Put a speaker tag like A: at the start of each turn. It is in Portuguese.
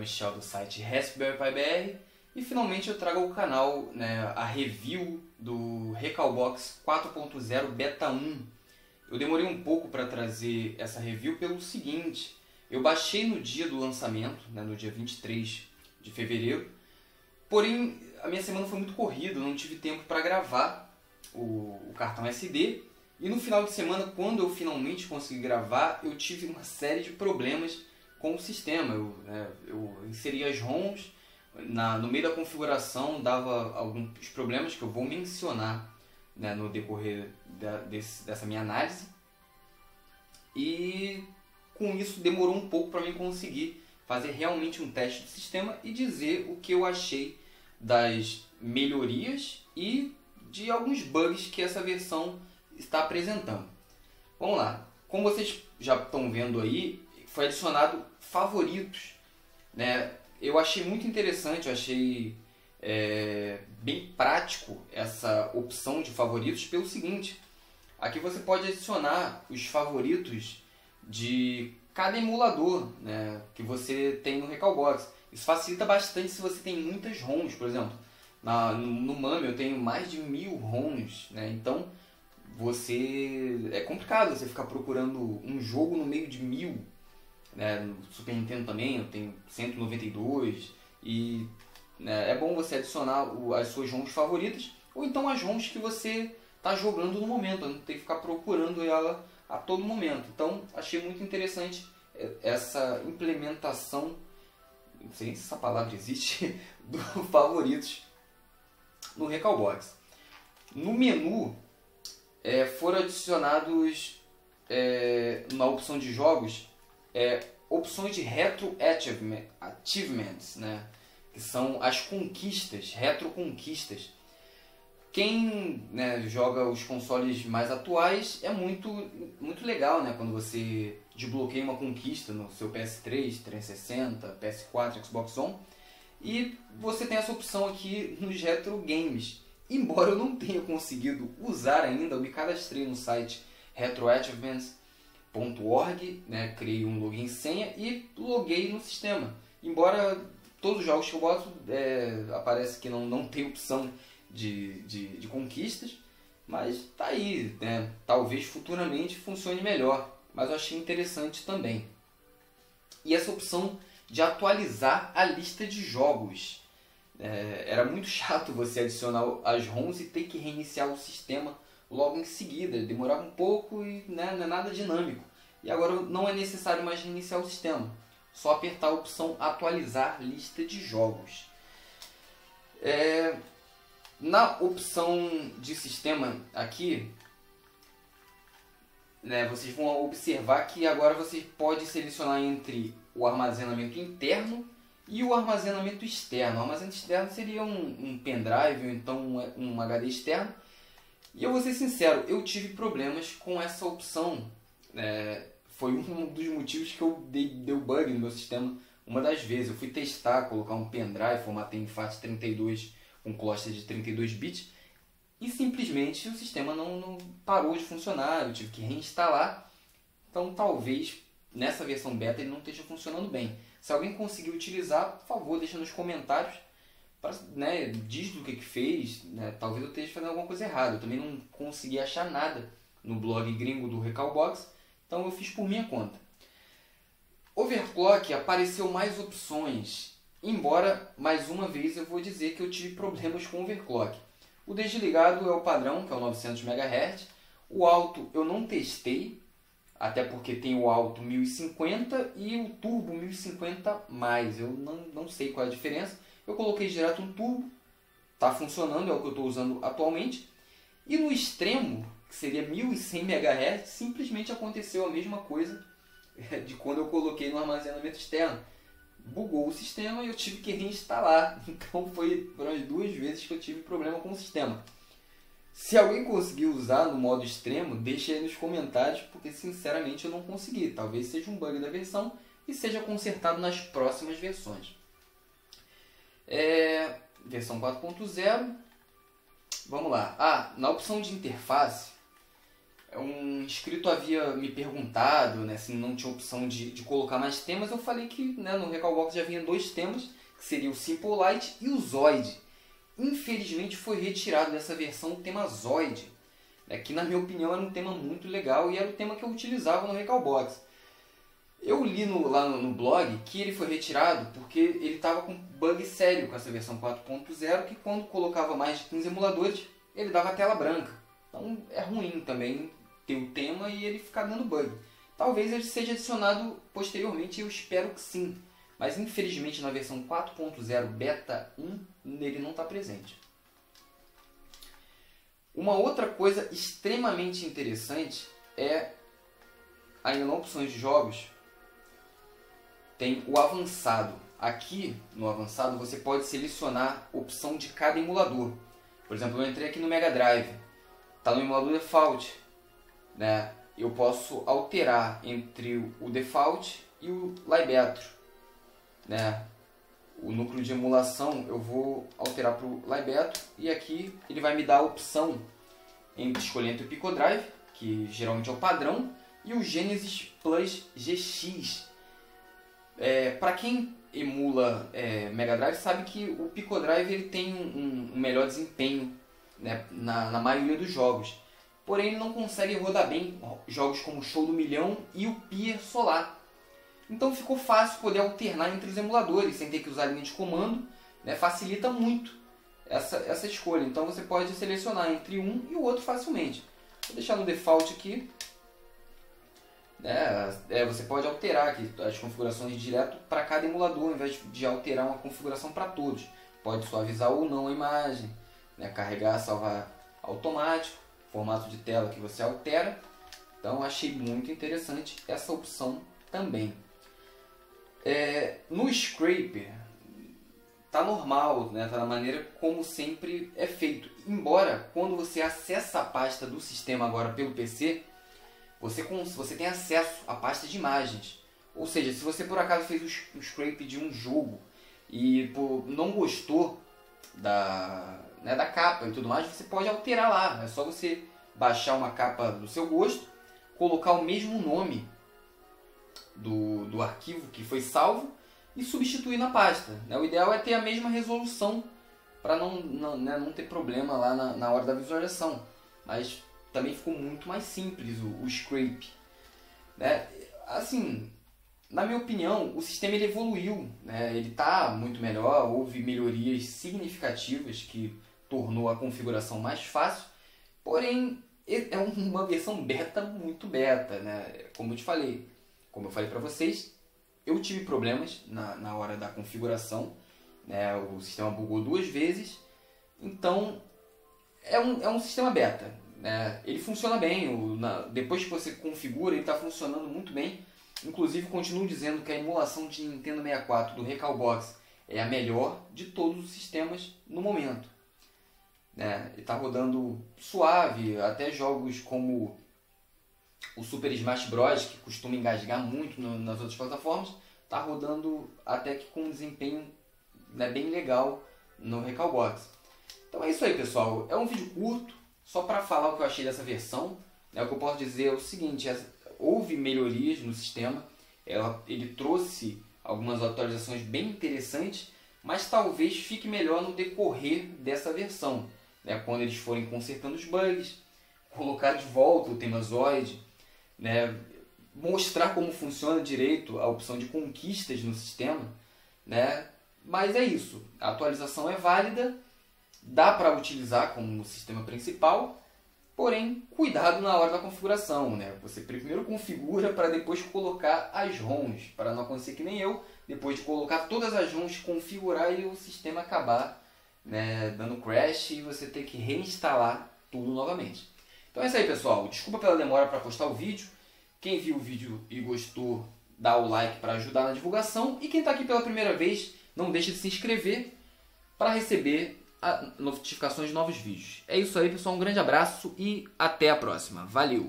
A: Michel do site Raspberry Pi BR e finalmente eu trago ao canal né, a review do Recalbox 4.0 Beta 1. Eu demorei um pouco para trazer essa review pelo seguinte, eu baixei no dia do lançamento, né, no dia 23 de fevereiro, porém a minha semana foi muito corrida, não tive tempo para gravar o, o cartão SD e no final de semana, quando eu finalmente consegui gravar, eu tive uma série de problemas com o sistema. Eu, né, eu inseria as ROMs, na, no meio da configuração dava alguns problemas que eu vou mencionar né, no decorrer da, desse, dessa minha análise. E com isso demorou um pouco para mim conseguir fazer realmente um teste do sistema e dizer o que eu achei das melhorias e de alguns bugs que essa versão está apresentando. Vamos lá. Como vocês já estão vendo aí, foi adicionado favoritos. Né? Eu achei muito interessante, eu achei é, bem prático essa opção de favoritos pelo seguinte. Aqui você pode adicionar os favoritos de cada emulador né, que você tem no Recalbox. Isso facilita bastante se você tem muitas ROMs, por exemplo. Na, no, no MAME eu tenho mais de mil ROMs, né? então você é complicado você ficar procurando um jogo no meio de mil né? No Super Nintendo também eu tenho 192 e né, é bom você adicionar o, as suas ROMs favoritas ou então as ROMs que você está jogando no momento, não tem que ficar procurando ela a todo momento. Então achei muito interessante é, essa implementação, não sei se essa palavra existe, do favoritos no Recalbox. No menu é, foram adicionados é, na opção de jogos é, opções de retro achievements, né? que são as conquistas, retroconquistas. Quem né, joga os consoles mais atuais é muito, muito legal né, quando você desbloqueia uma conquista no seu PS3, 360, PS4, Xbox One e você tem essa opção aqui nos retro games. Embora eu não tenha conseguido usar ainda, eu me cadastrei no site Retro Achievements .org, né, criei um login e senha e loguei no sistema. Embora todos os jogos que eu boto é, aparece que não, não tem opção de, de, de conquistas, mas tá aí, né? talvez futuramente funcione melhor, mas eu achei interessante também. E essa opção de atualizar a lista de jogos. É, era muito chato você adicionar as ROMs e ter que reiniciar o sistema logo em seguida. Demorava um pouco e né, não é nada dinâmico. E agora não é necessário mais reiniciar o sistema. Só apertar a opção atualizar lista de jogos. É, na opção de sistema aqui, né, vocês vão observar que agora você pode selecionar entre o armazenamento interno e o armazenamento externo. O armazenamento externo seria um, um pendrive ou então um, um HD externo e eu vou ser sincero, eu tive problemas com essa opção. É, foi um dos motivos que eu dei, deu bug no meu sistema uma das vezes. Eu fui testar, colocar um pendrive, formatei em FAT32 com cluster de 32 bits e simplesmente o sistema não, não parou de funcionar. Eu tive que reinstalar. Então talvez nessa versão beta ele não esteja funcionando bem. Se alguém conseguir utilizar, por favor, deixa nos comentários né, diz do que, que fez, né, talvez eu esteja fazendo alguma coisa errada. Eu também não consegui achar nada no blog gringo do Recalbox, então eu fiz por minha conta. Overclock apareceu mais opções, embora mais uma vez eu vou dizer que eu tive problemas com overclock. O desligado é o padrão, que é o 900 MHz. O alto eu não testei, até porque tem o alto 1050 e o turbo 1050 mais. Eu não, não sei qual é a diferença. Eu coloquei direto no turbo, está funcionando, é o que eu estou usando atualmente. E no extremo, que seria 1100 MHz, simplesmente aconteceu a mesma coisa de quando eu coloquei no armazenamento externo. Bugou o sistema e eu tive que reinstalar. Então foi foram as duas vezes que eu tive problema com o sistema. Se alguém conseguiu usar no modo extremo, deixe aí nos comentários, porque sinceramente eu não consegui. Talvez seja um bug da versão e seja consertado nas próximas versões. É, versão 4.0. Vamos lá. Ah, na opção de interface, um inscrito havia me perguntado né, se não tinha opção de, de colocar mais temas. Eu falei que né, no Recalbox já vinha dois temas, que seria o Simple Light e o Zoid. Infelizmente foi retirado dessa versão o tema Zoid, né, que na minha opinião era um tema muito legal e era o tema que eu utilizava no Recalbox. Eu li no, lá no, no, blog que ele foi retirado porque ele estava com bug sério com essa versão 4.0 que quando colocava mais de 15 emuladores ele dava tela branca. Então é ruim também ter o tema e ele ficar dando bug. Talvez ele seja adicionado posteriormente, eu espero que sim. Mas infelizmente na versão 4.0 beta 1 ele não está presente. Uma outra coisa extremamente interessante é ainda na opções de jogos tem o avançado. Aqui no avançado você pode selecionar opção de cada emulador. Por exemplo, eu entrei aqui no Mega Drive, está no emulador default, né? Eu posso alterar entre o default e o Libetro, né? O núcleo de emulação eu vou alterar para o Libetro e aqui ele vai me dar a opção entre escolher entre o Pico Drive, que geralmente é o padrão, e o Genesis Plus GX. É, para quem emula é, Mega Drive sabe que o Pico Drive ele tem um, um melhor desempenho né, na, na maioria dos jogos porém ele não consegue rodar bem jogos como Show do Milhão e o Pier Solar. Então ficou fácil poder alternar entre os emuladores sem ter que usar linha de comando, né? facilita muito essa, essa escolha. Então você pode selecionar entre um e o outro facilmente. Vou deixar no default aqui. Né? É, você pode alterar aqui as configurações direto para cada emulador, ao invés de alterar uma configuração para todos. Pode suavizar ou não a imagem, né? carregar, salvar automático formato de tela que você altera. Então achei muito interessante essa opção também. É, no Scraper tá normal, né? tá na maneira como sempre é feito. Embora quando você acessa a pasta do sistema agora pelo PC, você, você tem acesso à pasta de imagens. Ou seja, se você por acaso fez o scrape de um jogo e não gostou da, né, da capa e tudo mais, você pode alterar lá. É só você baixar uma capa do seu gosto, colocar o mesmo nome do, do arquivo que foi salvo e substituir na pasta. Né? O ideal é ter a mesma resolução para não, não, né, não ter problema lá na, na hora da visualização. Mas também ficou muito mais simples o, o scrape. Né? Assim, na minha opinião, o sistema ele evoluiu, né? ele está muito melhor, houve melhorias significativas que tornou a configuração mais fácil, porém é uma versão beta muito beta, né? Como eu te falei, como eu falei para vocês, eu tive problemas na, na hora da configuração, né? O sistema bugou duas vezes, então é um, é um sistema beta, né? Ele funciona bem, o, na, depois que você configura, ele está funcionando muito bem. Inclusive, continuo dizendo que a emulação de Nintendo 64 do Recalbox é a melhor de todos os sistemas no momento. Né? Ele está rodando suave, até jogos como o Super Smash Bros, que costuma engasgar muito no, nas outras plataformas, está rodando até que com um desempenho né, bem legal no Recalbox. Então é isso aí, pessoal. É um vídeo curto, só para falar o que eu achei dessa versão. Né, o que eu posso dizer é o seguinte, houve melhorias no sistema, ela, ele trouxe algumas atualizações bem interessantes, mas talvez fique melhor no decorrer dessa versão né, quando eles forem consertando os bugs, colocar de volta o tema Zoid, né, mostrar como funciona direito a opção de conquistas no sistema, né? Mas é isso, a atualização é válida, dá para utilizar como sistema principal, porém cuidado na hora da configuração, né? Você primeiro configura para depois colocar as ROMs, para não acontecer que nem eu, depois de colocar todas as ROMs, configurar e o sistema acabar né, dando crash e você ter que reinstalar tudo novamente. Então é isso aí, pessoal. Desculpa pela demora para postar o vídeo. Quem viu o vídeo e gostou, dá o like para ajudar na divulgação. E quem está aqui pela primeira vez, não deixe de se inscrever para receber notificações de novos vídeos. É isso aí, pessoal. Um grande abraço e até a próxima. Valeu!